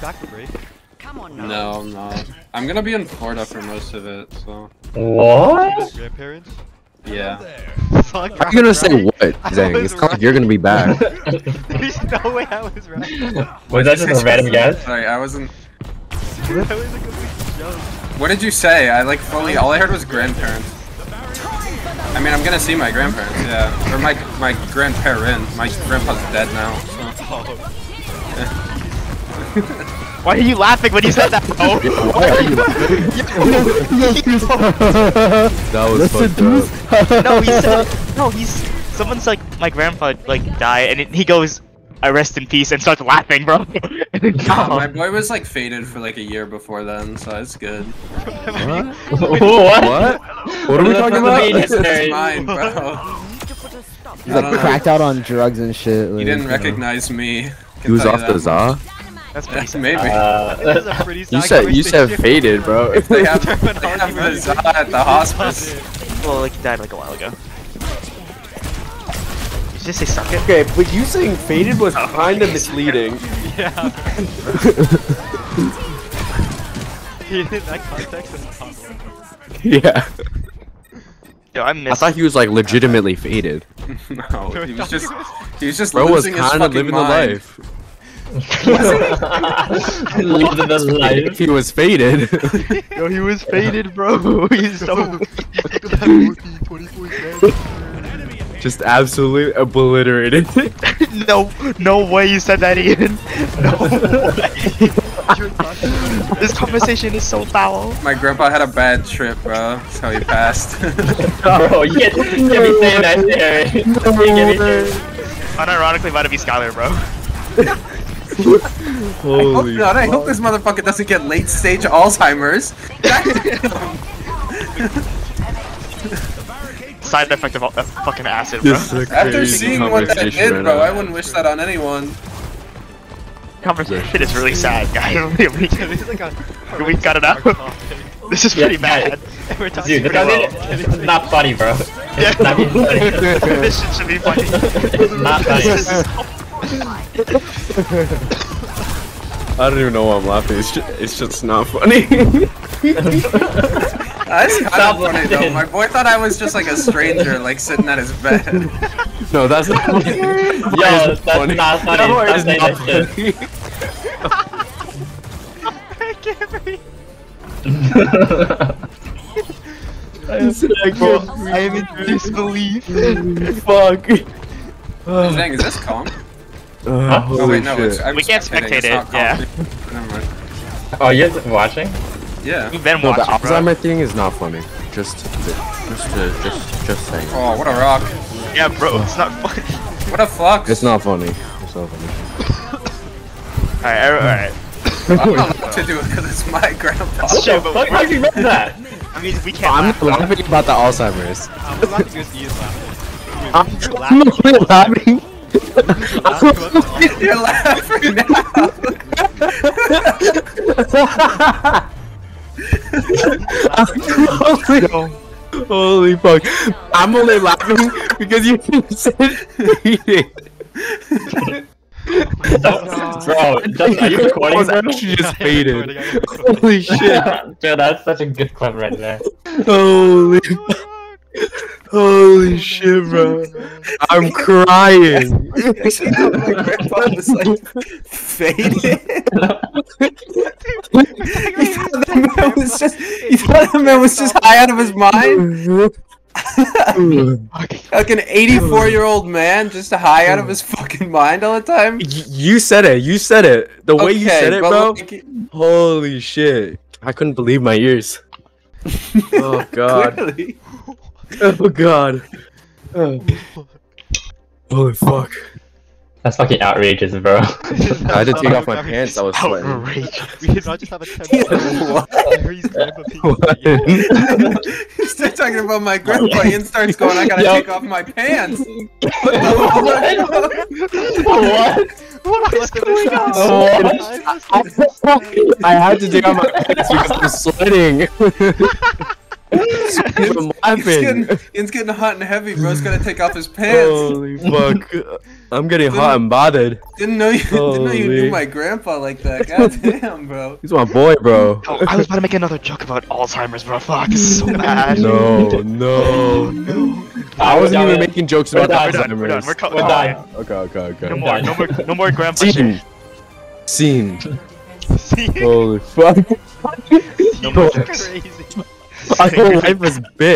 back for break? Come on now. No, I'm not. I'm gonna be in Florida for most of it, so What? Grandparents? yeah. Fuck. How are you gonna say what, I Zang? It's not like you're gonna be back. There's no way I was right. Was that just a random guess? Sorry, I wasn't. that was a complete joke. What did you say? I like fully. All I heard was grandparents. I mean, I'm gonna see my grandparents, yeah, or my my grandparent. My grandpa's dead now. So. Oh. Why are you laughing when you said that? Oh, Why are you That was fucked up. no, he said no. He's someone's like my grandpa like died, and it, he goes, "I rest in peace," and starts laughing, bro. My boy was like faded for like a year before then, so it's good. what? What? What are we talking about? It's mine, bro. Need to put a stop. He's like cracked out on drugs and shit. He didn't you know. recognize me. He was off the za. That's pretty sad. Maybe. This is a Uh, pretty You sad said you said faded, bro. They have, they Terminology have the was- at the hospice. Well, like he died like a while ago. Did you just say suck it? Okay, but you saying faded was kind of misleading. Yeah. that context and possible. Yeah. Yo, I I thought he was like legitimately faded. No, he was just he was just Bro was losing his kind of living mind. the life. Living the life. He was faded. Yo, he was faded, bro. He's so. Just absolutely obliterated. no, no way you said that, Ian. No way. this conversation is so foul. My grandpa had a bad trip, bro. That's how he passed. Bro, you can't, you can't be saying that shit, Harry. You can't saying- Unironically, about to be Skylar, bro. I hope not. I hope this motherfucker doesn't get late stage Alzheimer's. Side effect of all that fucking acid, bro. This is a After seeing what that did, right bro, now. I wouldn't wish that on anyone. Conversation is really sad, guys. we, we, This is we cut it out. This is Yeah, pretty bad. We're talking Dude, this, pretty well. is, not funny, bro. Yeah. It's not funny. this shit should be funny. It's not funny. I don't even know why I'm laughing. It's just, it's just not funny. That's kind Stop of funny though. My boy thought I was just like a stranger, like sitting at his bed. no, that's not funny. Yo, that's not funny. No, Stop it's saying not that shit. I can't breathe. I am in disbelief. Fuck. Dang, is this calm? Uh, Oh holy wait, no, it's, shit. We can't spectate it, yeah. calm. Never mind. Oh, you're watching? Yeah. We've been No, the watching, bro. Alzheimer thing is not funny. Just, just, to, just, just saying. Oh, what a rock. Yeah, bro, it's not funny. What a flux. It's not funny. It's not funny. Alright, alright. I'm not allowed to do it because it's my grandpa. Shit, but Fuck, why'd you read that? I mean, we can't I'm laugh. not laughing about the Alzheimer's. I'm not good to use laughing. I'm not laughing. You're laughing now. holy, holy fuck. I'm only laughing because you said eating. Bro, just, are you I recording, was bro? actually just faded. recording, I'm recording. Holy shit. Dude, that's such a good clip right there. Holy. Holy shit, bro. I'm crying. You my grandpa was like faded? you thought that man was just you thought that man was just high out of his mind? like an 84 year old man just high out of his fucking mind all the time? Y- you said it. You said it. The way you said it, bro. like, Holy shit. I couldn't believe my ears. Oh god. clearly. Oh god. Oh. Holy fuck. That's fucking outrageous, bro. I had to take off my pants. I was sweating. Outrageous. We did not just have a 10 What? Harry's grandpa being What? You start talking about my grandpa, Ian starts going, I gotta Yo. take off my pants. what? What is going on? I had to take off my pants because I'm sweating. I'm It's getting, laughing. it's getting hot and heavy, bro's gotta take off his pants. Holy fuck. I'm getting hot and bothered. Didn't know you didn't know you Holy. knew my grandpa like that. God damn, bro. He's my boy, bro. Oh, I was about to make another joke about Alzheimer's, bro. Fuck, this is so bad. No, no, no. I wasn't even making jokes We're about done, the We're done. Alzheimer's. We're, cut- We're done. Okay, okay, No more. No more. No more grandpa Scene. shit. Scene. See? Holy fuck. No more Crazy. My whole life was bit.